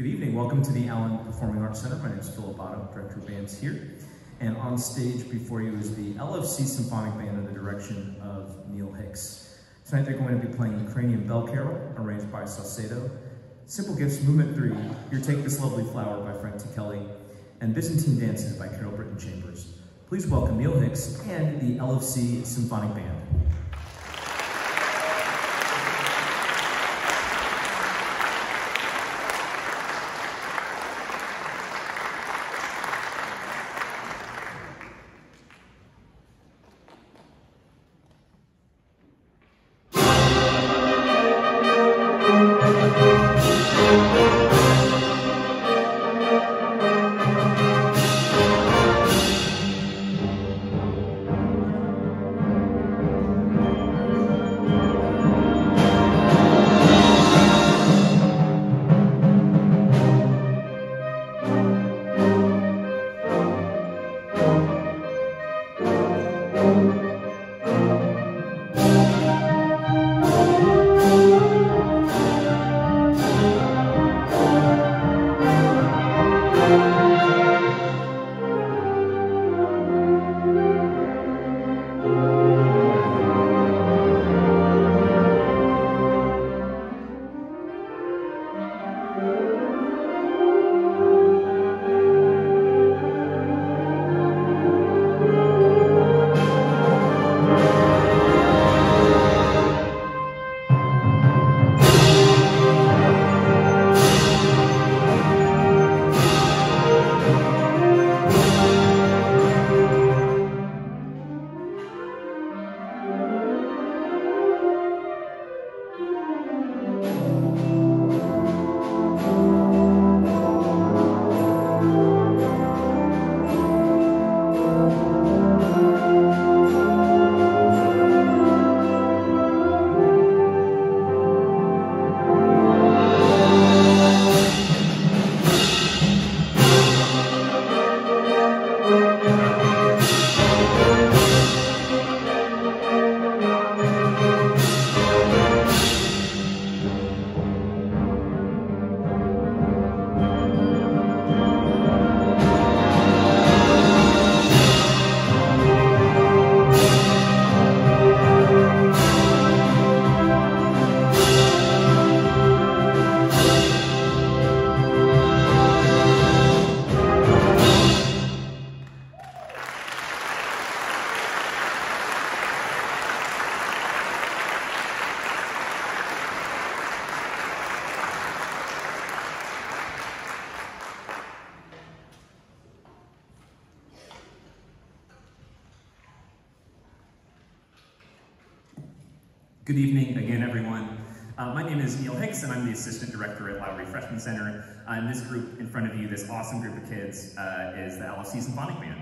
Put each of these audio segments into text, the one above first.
Good evening. Welcome to the Allen Performing Arts Center. My name is Philip Otto, Director of Bands here. And on stage before you is the LFC Symphonic Band under the direction of Neil Hicks. Tonight they're going to be playing Ukrainian Bell Carol, arranged by Saucedo, Simple Gifts Movement 3, Here Take This Lovely Flower by Frank Ticheli, and Byzantine Dances by Carol Brittin Chambers. Please welcome Neil Hicks and the LFC Symphonic Band. Good evening again, everyone. Uh, my name is Neil Hicks, and I'm the Assistant Director at Lowery Freshman Center. Uh, and this group in front of you, this awesome group of kids, uh, is the LFC Symphonic Band.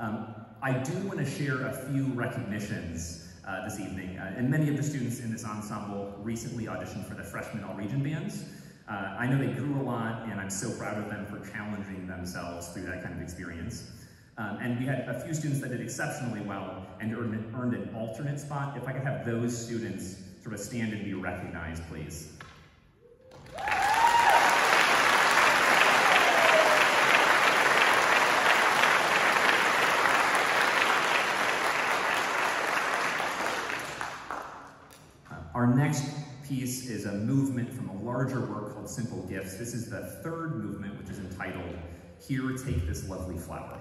Um, I do want to share a few recognitions uh, this evening, uh, and many of the students in this ensemble recently auditioned for the Freshman All-Region Bands. Uh, I know they grew a lot, and I'm so proud of them for challenging themselves through that kind of experience. Um, and we had a few students that did exceptionally well and earned, earned an alternate spot. If I could have those students sort of stand and be recognized, please. Uh, Our next piece is a movement from a larger work called Simple Gifts. This is the third movement, which is entitled, Here, Take This Lovely Flower.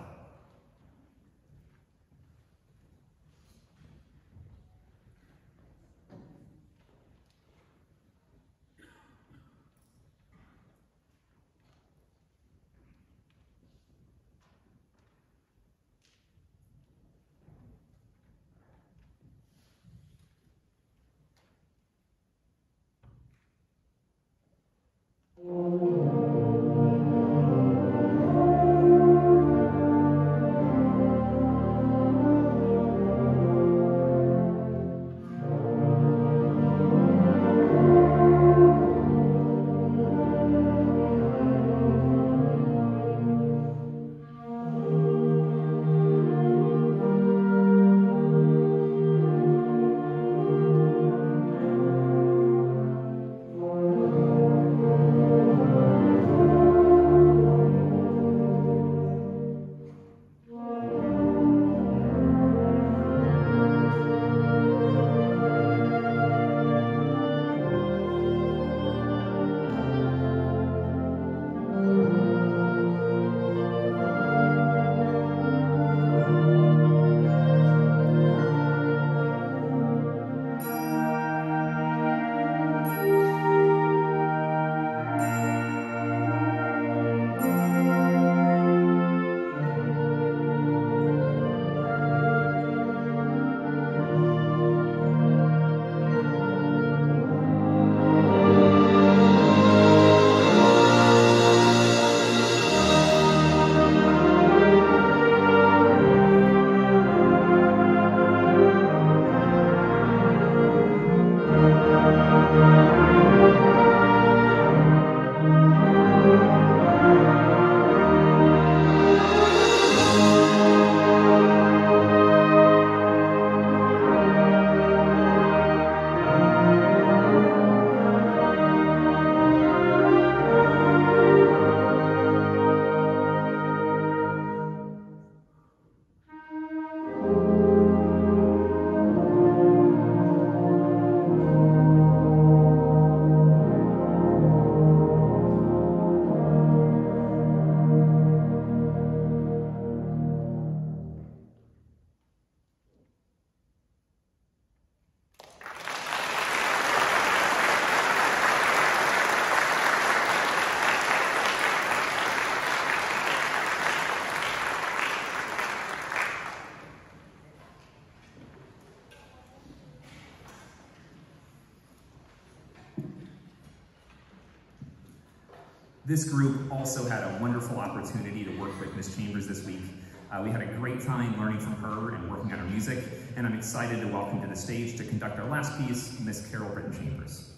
This group also had a wonderful opportunity to work with Miss Chambers this week. Uh, we had a great time learning from her and working on her music, and I'm excited to welcome to the stage to conduct our last piece, Miss Carol Brittin Chambers.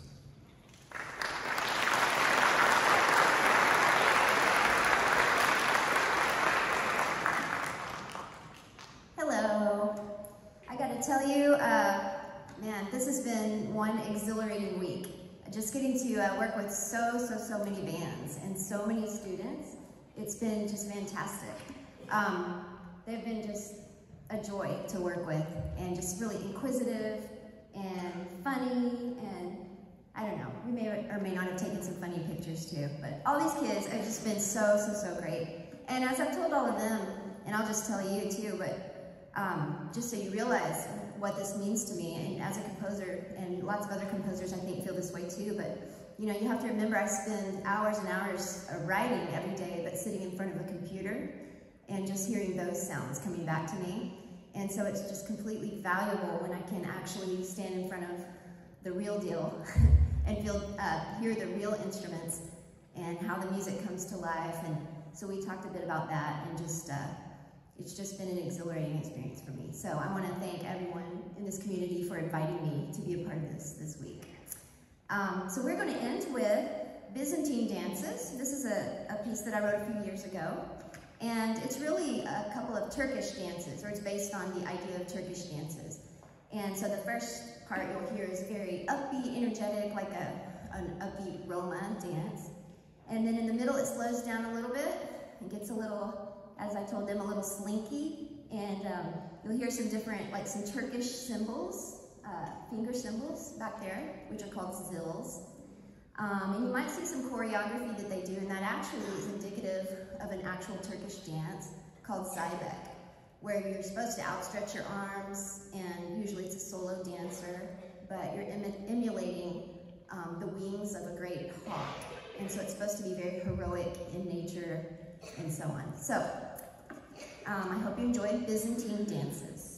Hello. I got to tell you, uh, man, this has been one exhilarating week. Just getting to uh, work with so, so, so many bands and so many students. It's been just fantastic. Um, they've been just a joy to work with and just really inquisitive and funny and I don't know, we may or may not have taken some funny pictures too, but all these kids have just been so, so, so great. And as I've told all of them, and I'll just tell you too, but um, just so you realize what this means to me, and as a composer, and lots of other composers I think feel this way too, but you know, you have to remember I spend hours and hours writing every day, but sitting in front of a computer and just hearing those sounds coming back to me. And so it's just completely valuable when I can actually stand in front of the real deal and feel, uh, hear the real instruments and how the music comes to life. And so we talked a bit about that and just, uh, it's just been an exhilarating experience for me. So I want to thank everyone in this community for inviting me to be a part of this. Um, so we're going to end with Byzantine Dances. This is a, a piece that I wrote a few years ago. And it's really a couple of Turkish dances, or it's based on the idea of Turkish dances. And so the first part you'll hear is very upbeat, energetic, like a, an upbeat Roma dance. And then in the middle, it slows down a little bit and gets a little, as I told them, a little slinky. And um, you'll hear some different, like some Turkish cymbals, uh, finger cymbals back there, which are called zills. Um, and you might see some choreography that they do, and that actually is indicative of an actual Turkish dance called Zeybek, where you're supposed to outstretch your arms, and usually it's a solo dancer, but you're em emulating um, the wings of a great hawk. And so it's supposed to be very heroic in nature and so on. So um, I hope you enjoy Byzantine dances.